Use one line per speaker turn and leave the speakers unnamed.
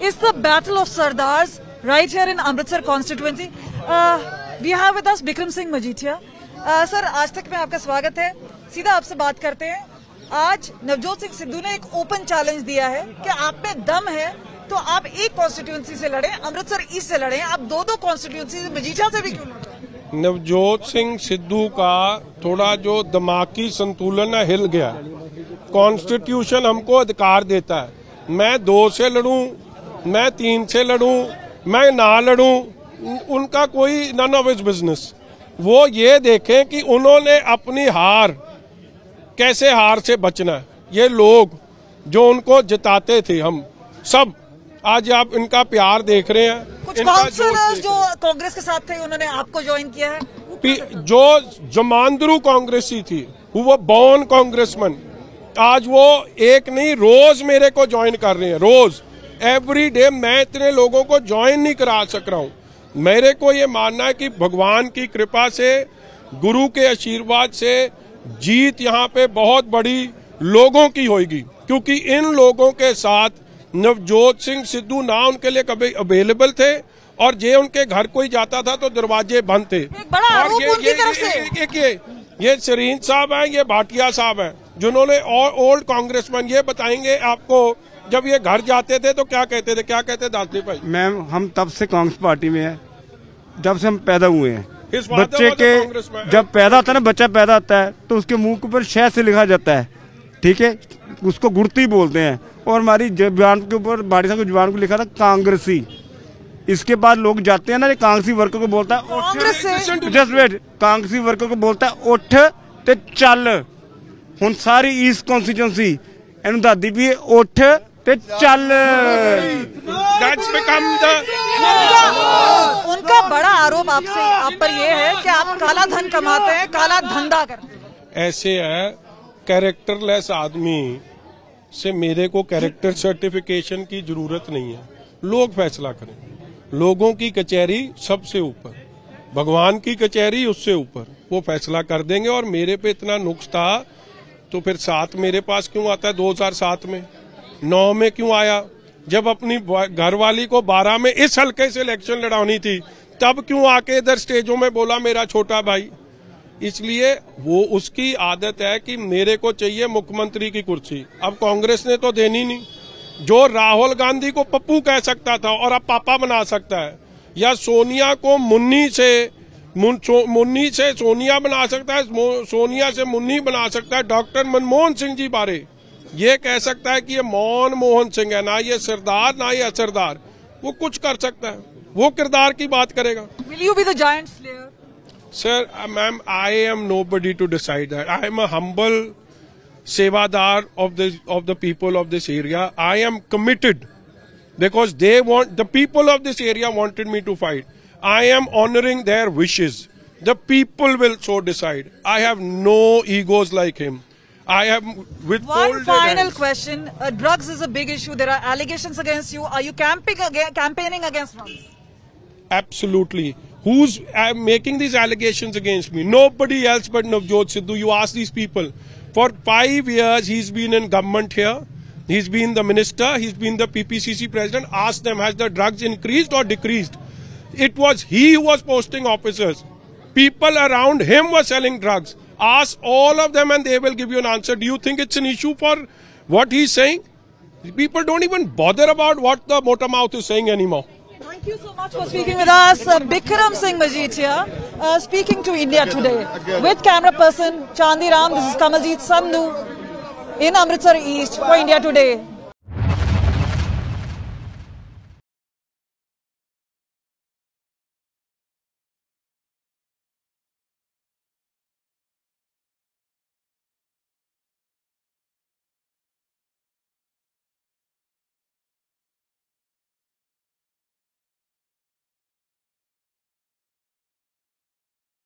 It's the battle of Sardars right here in Amritsar constituency. Uh, we have with us Bikram Singh Majithia. Uh, sir आज तक में आपका स्वागत है। सीधा आपसे बात करते हैं। आज नवजोत सिंह सिद्धू ने एक ओपन चैलेंज दिया है कि आप में दम है तो आप एक कॉन्स्टिट्यूंसी से लड़े अमृतसर ईस्ट से लड़े। आप दो दो कॉन्स्टिट्यूंसी मजीठिया से भी क्यों
नवजोत सिंह सिद्धू का थोड़ा जो दिमागी संतुलन हिल गया। कॉन्स्टिट्यूशन हमको अधिकार देता है। मैं दो से लड़ूं मैं तीन से लड़ूं मैं ना लड़ूं उनका कोई नन ऑफ़ इज़ बिज़नेस वो ये देखें कि उन्होंने अपनी हार कैसे हार से बचना है। ये लोग जो उनको जिताते थे हम सब आज आप इनका प्यार देख रहे हैं
कुछ काउंसलर्स जो कांग्रेस के साथ थे उन्होंने आपको ज्वाइन किया है?
जो जमांदरू कांग्रेसी थी वो बॉर्न कांग्रेसमैन आज वो एक नहीं रोज मेरे को ज्वाइन कर रहे हैं रोज। एवरी डे मैं इतने लोगों को ज्वाइन नहीं करा सक रहा हूँ। मेरे को ये मानना है कि भगवान की कृपा से गुरु के आशीर्वाद से जीत यहाँ पे बहुत बड़ी लोगों की होगी क्योंकि इन लोगों के साथ नवजोत सिंह सिद्धू ना उनके लिए कभी अवेलेबल थे और जे उनके घर कोई जाता था तो दरवाजे बंद थे।
बड़ा
और
आरोप
ये-
उनकी
ये-
तरफ़
ये- ये- ये- ये ये सरीन साहब हैं ये भाटिया साहब हैं। जिन्होंने और ओल्ड कांग्रेसमैन ये बताएँगे आपको जब ये घर जाते थे तो क्या कहते थे? क्या कहते दादी भाई?
मैम हम तब से कांग्रेस पार्टी में है जब से हम पैदा हुए हैं। बच्चे के जब पैदा होता है ना बच्चा पैदा होता है तो उसके मुँह के ऊपर शह से लिखा जाता है। ठीक है? उसको गुड़ती बोलते हैं। और हमारी जबान के ऊपर बाड़ी साहब की ज़ुबान को लिखा था कांग्रेसी। इसके बाद लोग जाते हैं ना कांग्रेसी वर्कर को बोलता है जस्ट वेट कांग्रेसी वर्कर को बोलता है उठ ते चल। ਹੁਣ ਸਾਰੀ ਈਸਟ ਕਨਸਟੀਚੁਐਂਸੀ ਇਹਨੂੰ ਦੱਸਦੀ ਵੀ ਇਹ ਉੱਠ ਤੇ ਚੱਲ
That's become the
उनका बड़ा आरोप आपसे आप पर ये है कि आप काला धन कमाते हैं काला धंधा करते हैं
ऐसे है कैरेक्टरलेस आदमी से मेरे को कैरेक्टर सर्टिफिकेशन की जरूरत नहीं है लोग फैसला करें लोगों की कचहरी सबसे ऊपर भगवान की कचहरी उससे ऊपर वो फैसला कर देंगे और मेरे पे इतना नुक्स था तो फिर सात मेरे पास क्यों आता है? 2007 में। नौ में क्यों आया? जब अपनी घरवाली को बारह में इस हल्के से इलेक्शन लड़ानी थी, तब क्यों आके इधर स्टेजों में बोला, मेरा छोटा भाई इसलिए वो उसकी आदत है कि मेरे को चाहिए मुख्यमंत्री की कुर्सी। अब कांग्रेस ने तो देनी नहीं। जो राहुल गांधी को पप्पू कह सकता था और अब पापा बना सकता है, या सोनिया को मुन्नी से मुन्नी से सोनिया बना सकता है सोनिया से मुन्नी बना सकता है डॉक्टर मनमोहन सिंह जी बारे। ये कह सकता है कि ये मौन मोहन सिंह है ना ये सरदार ना ये असरदार। वो कुछ कर सकता है वो किरदार की बात करेगा।
Will you be joint
sir ma'am I am nobody to decide I am a humble sevadar of this of the people of this area I am committed because they want the people of this area wanted me to fight I am honoring their wishes. The people will so decide. I have no egos like him. I have withholded.
One final question. Uh, drugs is a big issue. There are allegations against you. Are you camping aga- campaigning against drugs?
Absolutely. Who's uh, making these allegations against me? Nobody else but Navjot Sidhu. You ask these people. For five years, he's been in government here. He's been the minister. He's been the PPCC president. Ask them, has the drugs increased or decreased? It was he who was posting officers. People around him were selling drugs. Ask all of them and they will give you an answer. Do you think it's an issue for what he's saying? People don't even bother about what the motor mouth is saying anymore.
Thank you so much for speaking with us. Uh, Bikram Singh Majithia, uh, speaking to India today. With camera person Chandi Ram, this is Kamaljeet Sandhu in Amritsar East for India Today.